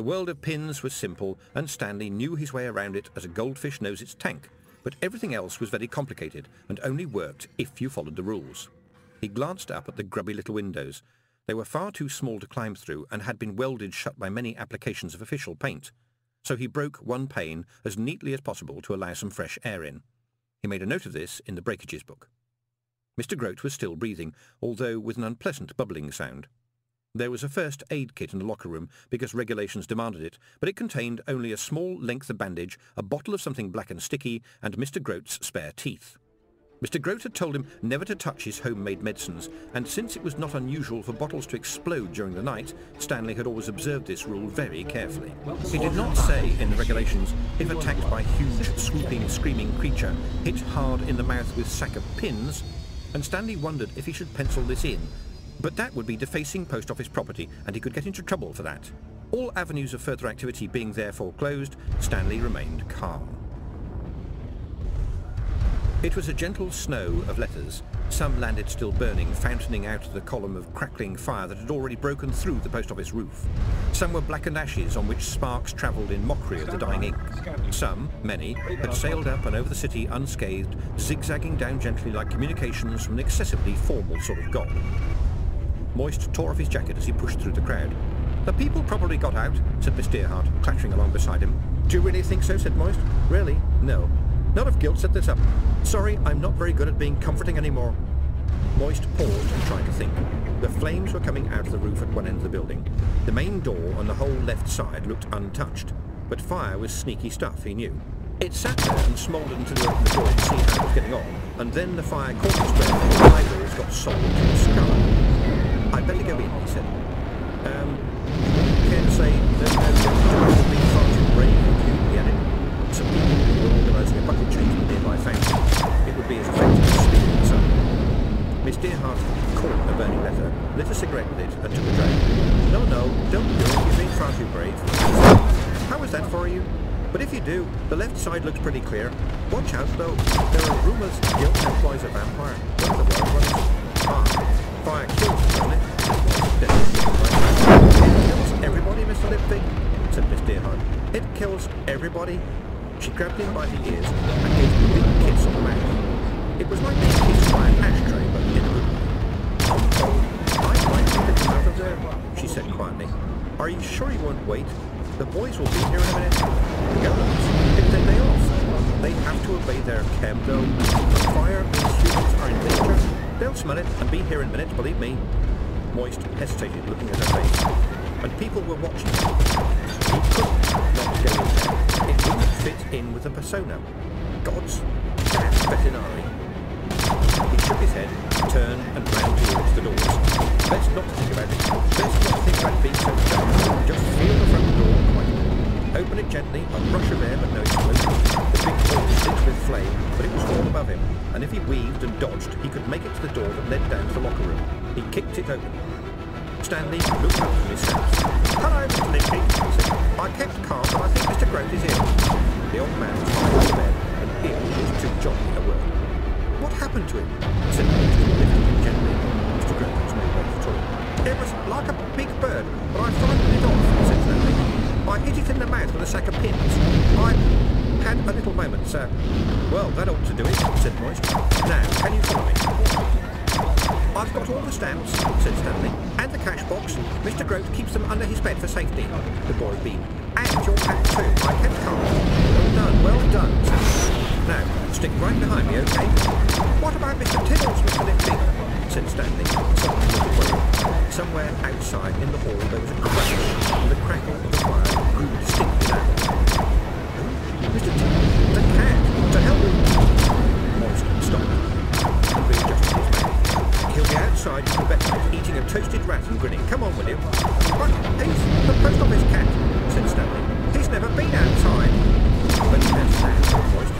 The world of pins was simple, and Stanley knew his way around it as a goldfish knows its tank, but everything else was very complicated and only worked if you followed the rules. He glanced up at the grubby little windows. They were far too small to climb through and had been welded shut by many applications of official paint. So he broke one pane as neatly as possible to allow some fresh air in. He made a note of this in the breakages book. Mr. Groat was still breathing, although with an unpleasant bubbling sound. There was a first aid kit in the locker room because regulations demanded it, but it contained only a small length of bandage, a bottle of something black and sticky, and Mr. Groat's spare teeth. Mr. Groat had told him never to touch his homemade medicines, and since it was not unusual for bottles to explode during the night, Stanley had always observed this rule very carefully. He did not say in the regulations, if attacked by huge, swooping, screaming creature, hit hard in the mouth with sack of pins, and Stanley wondered if he should pencil this in, but that would be defacing post office property, and he could get into trouble for that. All avenues of further activity being therefore closed, Stanley remained calm. It was a gentle snow of letters. Some landed still burning, fountaining out the column of crackling fire that had already broken through the post office roof. Some were blackened ashes on which sparks travelled in mockery of the dying ink. Some, many, had sailed up and over the city unscathed, zigzagging down gently like communications from an excessively formal sort of god. Moist tore off his jacket as he pushed through the crowd. The people probably got out, said Miss Dearheart, clattering along beside him. Do you really think so, said Moist. Really? No. Not of guilt set this up. Sorry, I'm not very good at being comforting anymore. Moist paused and tried to think. The flames were coming out of the roof at one end of the building. The main door on the whole left side looked untouched, but fire was sneaky stuff, he knew. It sat there and smouldered until he opened the door to see how it was getting on, and then the fire caught its breath and the eyeballs got sold and scarred. I'd better go wait? The boys will be here in a minute. Girls, if they day off, they have to obey their chem, though. Fire means humans are in danger. They'll smell it and be here in a minute, believe me. Moist hesitated, looking at her face. And people were watching. He couldn't not go in. It wouldn't fit in with the persona. Gods, damn veterinary. He shook his head, turned and ran towards the doors. Best not to think about it. Best not to think about being so dumb. Just feel the front door quite. Open it gently, a rush of air but no explosion. The big door was lit with flame, but it was all above him, and if he weaved and dodged, he could make it to the door that led down to the locker room. He kicked it open. Stanley looked up from his steps. Hello, Mr. Limpy, he said. I kept calm, but I think Mr. Groat is ill. The old man was lying on bed, and ill was too jolly a word. What happened to him? said Mr. gently. Mr. Was no longer at all. It was like a big bird, but I frightened it off, said Stanley. I hit it in the mouth with a sack of pins. I had a little moment, sir. Well, that ought to do it, said Moist. Now, can you follow me? I've got all the stamps, said Stanley, and the cash box. Mr. Groat keeps them under his bed for safety. The boy beamed. And your hat too. I kept calm. Well done, well done. Now, stick right behind me, okay? What about Mr. Tiddles, Mr. Limpy? said Stanley. Somewhere outside in the hall there was a crash, and the crackle of the fire grew distinctly louder. Mr. Tiddles, the cat! To hell with Moist stopped and readjusted his mouth. He'll be outside in the bedroom, eating a toasted rat and grinning. Come on, will you? But he's the post office cat, said Stanley. He's never been outside. But that's that,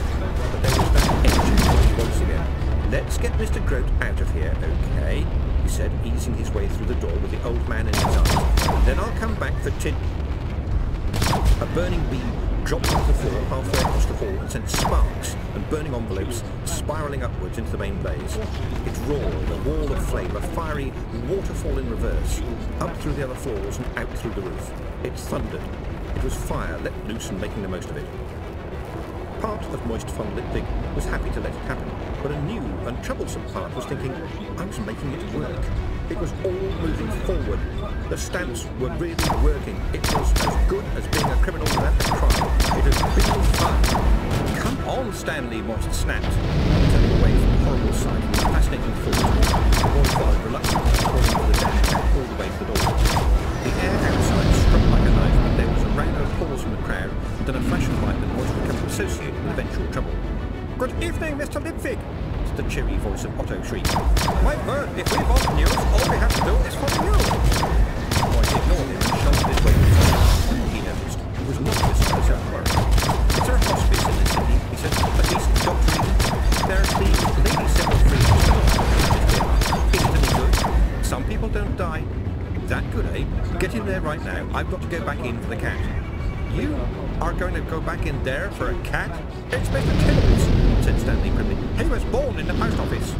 Let's get Mr. Groat out of here, okay? He said, easing his way through the door with the old man in his arms. Then I'll come back for tin... A burning beam dropped onto the floor halfway across the hall and sent sparks and burning envelopes spiralling upwards into the main blaze. It roared, a wall of flame, a fiery waterfall in reverse, up through the other floors and out through the roof. It thundered. It was fire let loose and making the most of it. Part of Moist von Lipwig was happy to let it happen, but a new and troublesome part was thinking, I was making it work. It was all moving forward. The stamps were really working. It was as good as being a criminal without a crime. It had been fun. Come on, Stanley, Moist snapped, turning away from the horrible sight and fascinating thought. The boy followed reluctantly, according to the dash all the way to the door. The air outside struck like a knife, but there was a round of applause from the crowd, and then a flash of light that Moist became associated with eventual trouble. Good evening, Mr. Lipwig, It's the cheery voice of Otto Chriek. My word, if we want news, all we have to do is follow you. Moist ignored him and shoved his way to. He noticed it was not this on his own. Is there a hospice in the city? He said, at least. Eden. There's the Lady Free Hospital. Is? Some people don't die. That good, eh? Get in there right now. I've got to go back in for the cat. You are going to go back in there for a cat? It's Mr. Tiddles, said Stanley. He was born in the post office.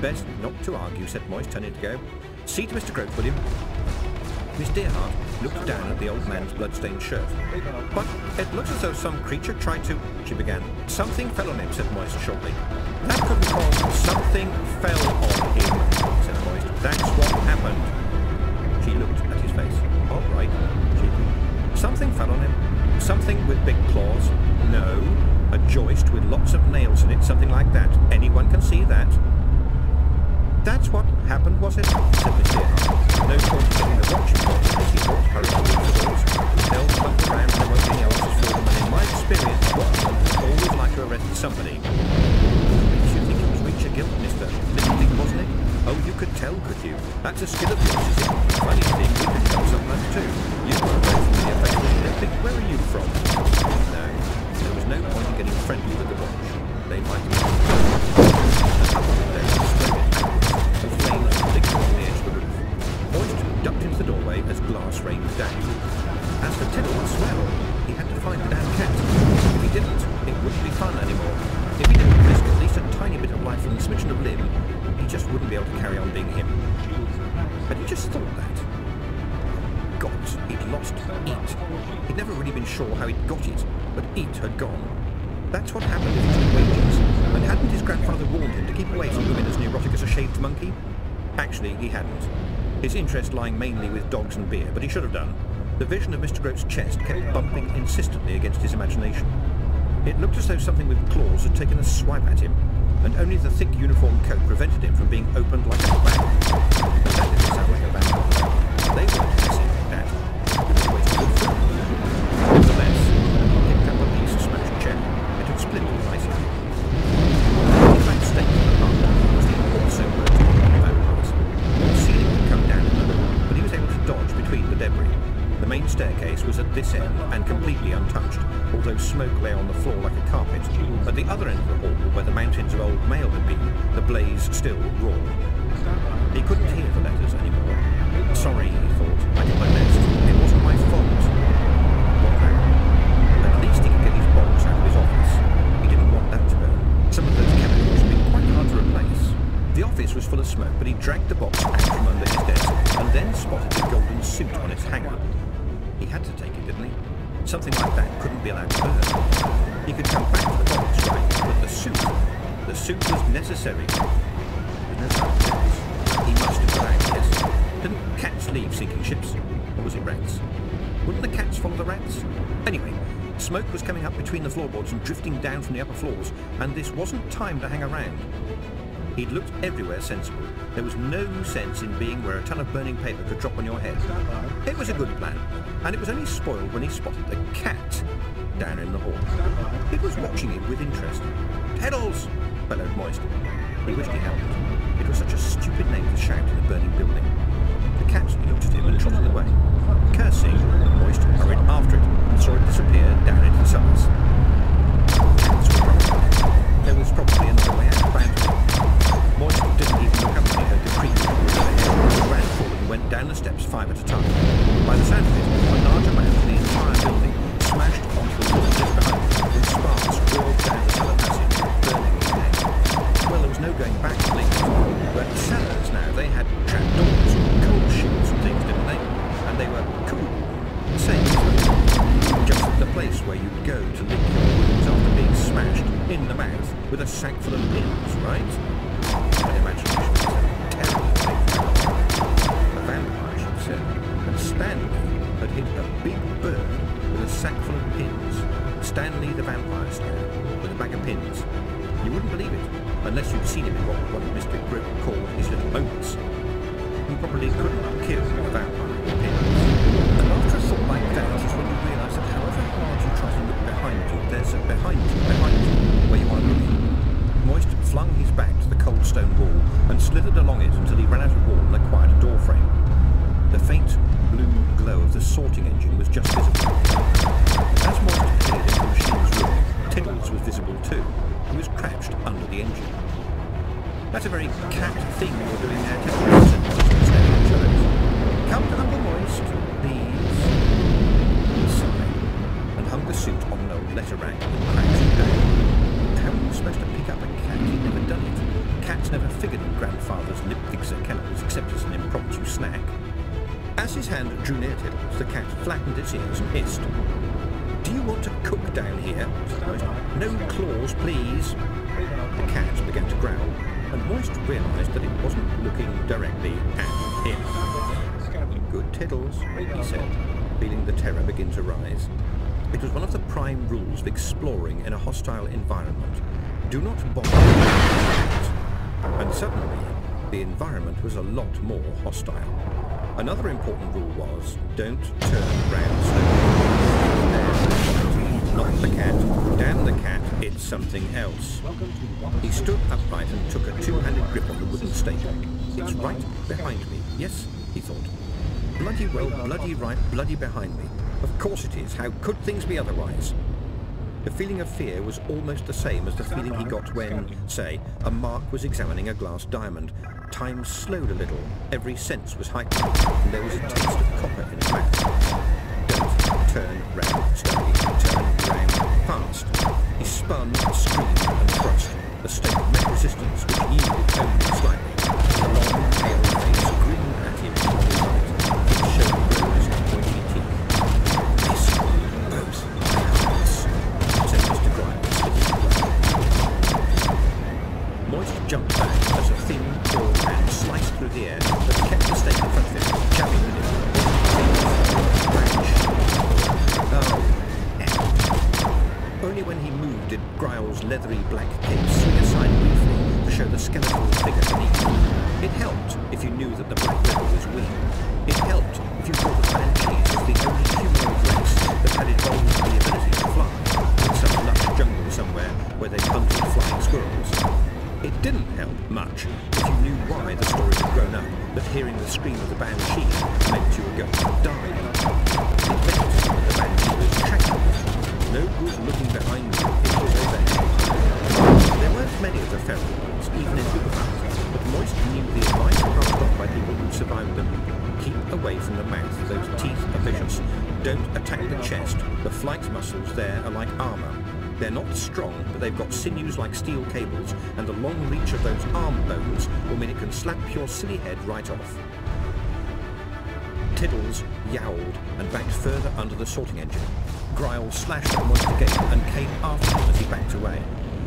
Best not to argue, said Moist, turning to go. See to Mr. Groat, will you? Miss Dearheart looked down at the old man's blood-stained shirt. But it looks as though some creature tried to... She began. Something fell on him, said Moist shortly. That couldn't cause... Something fell on him, said Moist. That's what happened. She looked at his face. All right, she... Something fell on him. Something with big claws? No. A joist with lots of nails in it, something like that. Anyone can see that. That's what happened, was it? said. No point in getting the watching box, as he thought, hurriedly to the doors. They'll bump around and be any for them, and in my experience, well, always like to arrest somebody. Makes you think it was Reacher Gilt, mister. Littling, wasn't it? Oh, you could tell, could you? That's a skill of yours, is it? Funny thing, we can tell sometimes too. You were a very familiar face with Littling. Where are you from? No, there was no point in getting friendly with the watch. They might have a couple of days exploded flames flickered on the edge of the roof. Moist ducked into the doorway as glass rained down. As for Tiddles, well, he had to find the damn cat. He hadn't. His interest lying mainly with dogs and beer, but he should have done. The vision of Mr. Groat's chest kept bumping insistently against his imagination. It looked as though something with claws had taken a swipe at him, and only the thick uniform coat prevented him from being opened like a bag. That didn't sound like a bag. They weren't The office was full of smoke, but he dragged the box out from under his desk and then spotted the golden suit on its hanger. He had to take it, didn't he? Something like that couldn't be allowed to burn. He could come back to the box, right, but the suit, the suit was necessary. He must have out, yes. Didn't cats leave sinking ships? Or was it rats? Wouldn't the cats follow the rats? Anyway, smoke was coming up between the floorboards and drifting down from the upper floors, and this wasn't time to hang around. He'd looked everywhere sensible. There was no sense in being where a ton of burning paper could drop on your head. It was a good plan, and it was only spoiled when he spotted the cat down in the hall. It was watching him with interest. Tiddles! bellowed Moist. He wished he hadn't. It was such a stupid name to shout in a burning building. The cat looked at him and trotted away. Cursing, Moist hurried after it and saw it disappear down into the probably- There was probably another down the steps five at a time. By the sound of it, a large amount of the entire building smashed onto the wall just behind it, with sparks roiled down the cellar passage, burning it down. Well, there was no going back to Lincoln, but cellars now, they had trap doors. Stone wall and slithered along it until he ran out of wall and acquired a door frame. The faint blue glow of the sorting engine was just visible. As Moist appeared in the machine's room, Tiddles was visible too. He was crouched under the engine. That's a very cat thing you're doing there, Tiddles, said Moist, staring at shadows. Come to Uncle Moist, please. He sighed and hung the suit on an old letter rack and down. How were you supposed to pick up a cat? He'd never done it. Cats never figured in grandfather's lip fixer kennels except as an impromptu snack. As his hand drew near Tiddles, the cat flattened its ears and hissed. Do you want to cook down here? No claws, please. The cat began to growl, and Moist realised that it wasn't looking directly at him. Good Tiddles, he said, feeling the terror begin to rise. It was one of the prime rules of exploring in a hostile environment. Do not bother. And suddenly, the environment was a lot more hostile. Another important rule was, don't turn round slowly. Not the cat. Damn the cat, it's something else. He stood upright and took a two-handed grip on the wooden stake. It's right behind me. Yes, he thought. Bloody well, bloody right, bloody behind me. Of course it is. How could things be otherwise? The feeling of fear was almost the same as the feeling he got when, say, a Mark was examining a glass diamond. Time slowed a little, every sense was heightened, and there was a taste of copper in his mouth. Don't turn round slowly, turn round fast. He spun, screamed, and thrust. The stake met resistance, which yielded only slightly. The long, pale face Jumped back as a thin, broad hand sliced through the air, but kept the stake in front of him, jabbing it. Crash. Oh, Only when he moved did Gryle's leathery black cape swing aside briefly to show the skeletal figure beneath. It helped if you knew that the black leather was wing. It helped if you thought the Banshees was the only humanoid race that had evolved the ability to fly in some lush jungle somewhere where they hunted flying squirrels. It didn't help much you knew why the story had grown up, that hearing the scream of the Banshee meant you were going to die. It the Banshee was tracking you. No good looking behind you it was overhead. There weren't many of the feral ones, even in Uberwald, but Moist knew the advice passed on by people who survived them. Keep away from the mouth, those teeth are vicious. Don't attack the chest. The flight muscles there are like armour. They're not strong, but they've got sinews like steel cables, and the long reach of those arm bones will mean it can slap your silly head right off. Tiddles yowled and backed further under the sorting engine. Gryle slashed at Moist again and came after him as he backed away.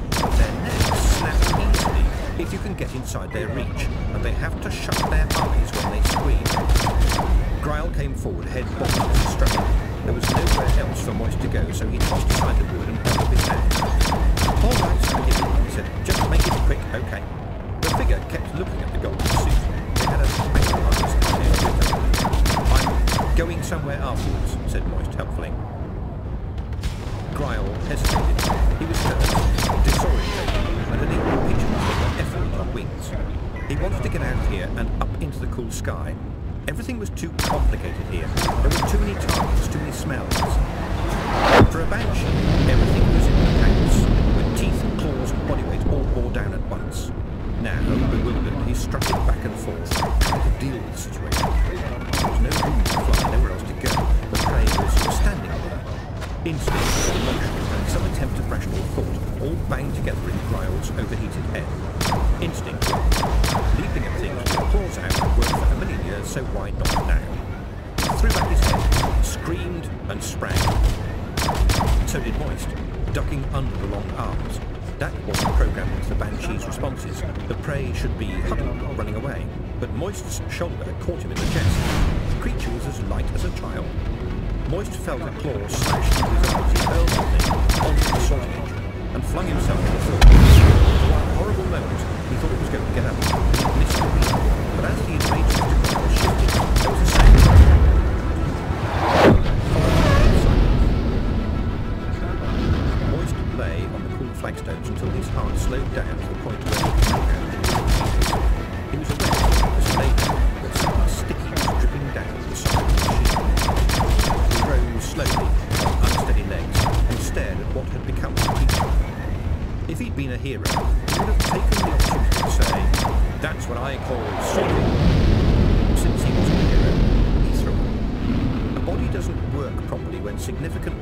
Their necks snap easily if you can get inside their reach, and they have to shut their eyes when they scream. Gryle came forward, head bobbing he struck. There was nowhere else for Moist to go, so he tossed aside the wood and held up his hand. All right, he said, just make it quick, okay. The figure kept looking at the golden suit. It had a I'm going somewhere afterwards, said Moist helpfully. Gryle hesitated. He was hurt, disorientated, and had eaten pigeons that were effluent on wings. He wanted to get out here and up into the cool sky. Everything was too complicated here. There were too many targets, too many smells. For a banshee, everything was in packs, with teeth, claws, and body weight all bore down at once. Now, bewildered, he struck it back and forth, trying to deal with the situation. There was no room to fly, nowhere else to go. The prey was standing there. Instinct, emotion, and some attempt at rational thought all banged together in Gryle's overheated head. Instinct, leaping at things claws out worked for a million years, so why not now? Threw back his head, screamed, and sprang. So did Moist, ducking under the long arms. That wasn't programmed into the Banshee's responses. The prey should be huddled or running away. But Moist's shoulder caught him in the chest. The creature was as light as a child. Moist felt a claw slash through his arms. He hurled the thing onto the sorting engine and flung himself to the floor. For one horrible moment, he thought he was going to get up. He missed the wheel, but as the control shifted, there was a sound. Moist lay on the cool flagstones until his heart slowed down to the point where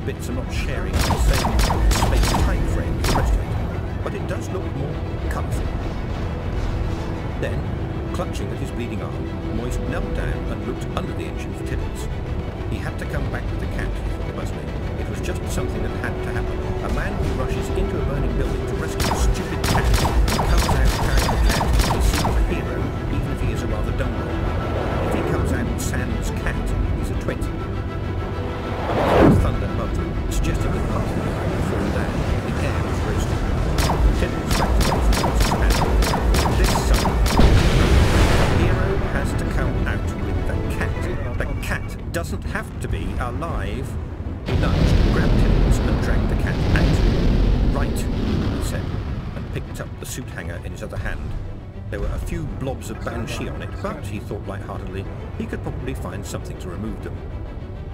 bits are not sharing the same space time frame as the rest of it, but it does look more colourful. Then, clutching at his bleeding arm, Moist knelt down and looked under the engine for Tiddles. He had to come back with the cat, he thought Buzzley. It was just something that had to happen. A man who rushes into a burning building to rescue a stupid cat There were a few blobs of banshee on it, but, he thought lightheartedly, he could probably find something to remove them.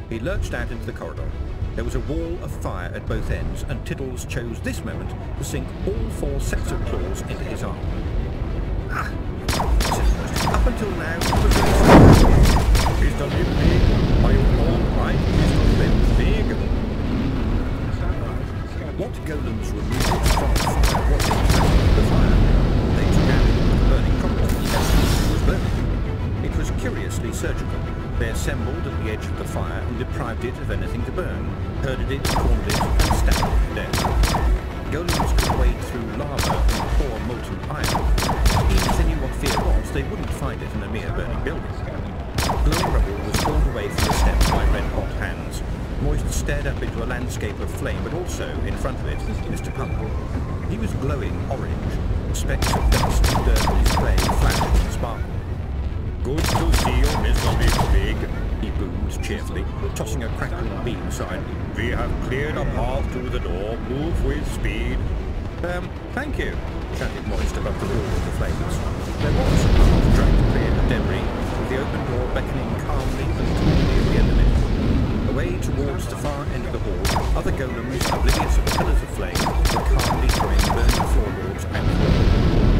He lurched out into the corridor. There was a wall of fire at both ends, and Tiddles chose this moment to sink all four sets of claws into his arm. Ah. Up until now. Lipwig, are you all right, Mr. Lipwig? What golems removed from fire surgical. They assembled at the edge of the fire and deprived it of anything to burn, herded it, cornered it, and stabbed it death. Golems could wade through lava and pour molten iron. Even if they knew what fear was, they wouldn't find it in a mere burning building. Glowing rubble was pulled away from the steps by red-hot hands. Moist stared up into a landscape of flame, but also, in front of it, Mr. Pump. He was glowing orange. Specks of dust and dirt on his clay flashed and sparkled. Good see. Big he boomed cheerfully, tossing a crackling beam aside. We have cleared a path to the door. Move with speed. Um, thank you, shouted Moist above the roar of the flames. There was a path dragged clear of debris, with the open door beckoning calmly and coolly at the end of it. Away towards the far end of the hall, other golems, oblivious of pillars of flame, were calmly throwing burning floorboards out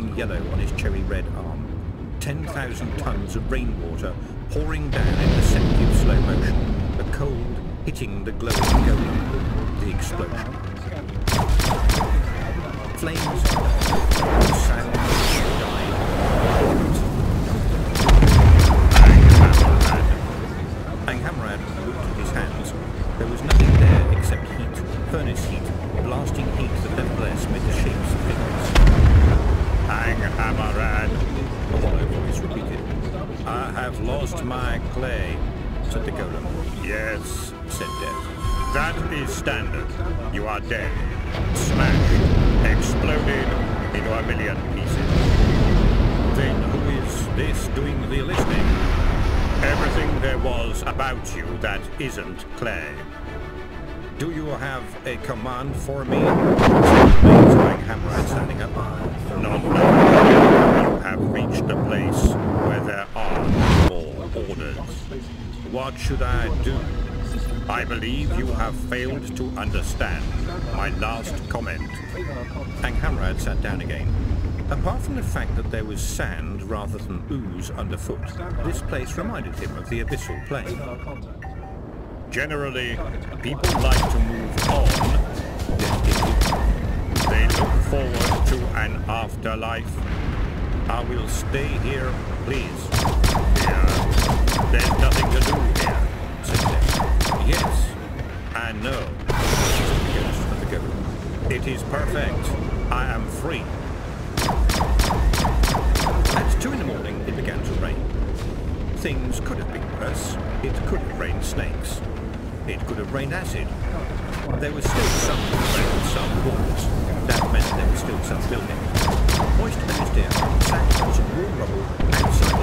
yellow on his cherry red arm. 10,000 tons of rainwater pouring down in deceptive slow motion, the cold hitting the glowing golem, the explosion. Flames, sound, died. Anghammarad his hands. There was nothing there except heat, furnace heat, blasting heat that nevertheless made the shapes. A hollow voice repeated. I have lost my clay, said the golem. Yes, said Death. That is standard. You are dead. Smashed. Exploded into a million pieces. Then who is this doing the listening? Everything there was about you that isn't clay. Do you have a command for me? said the main standing up. Now. You have reached a place where there are more orders. What should I do? I believe you have failed to understand my last comment. Anghammarad sat down again. Apart from the fact that there was sand rather than ooze underfoot, this place reminded him of the abyssal plain. Generally, people like to move on. They look forward to an afterlife. I will stay here, please. Here. There's nothing to do here, said Yes, I know. It is perfect. I am free. At two in the morning, it began to rain. Things could have been worse. It could have rained snakes. It could have rained acid. There was still some rain, some walls. There was still some building. His deer sat on some raw rubble outside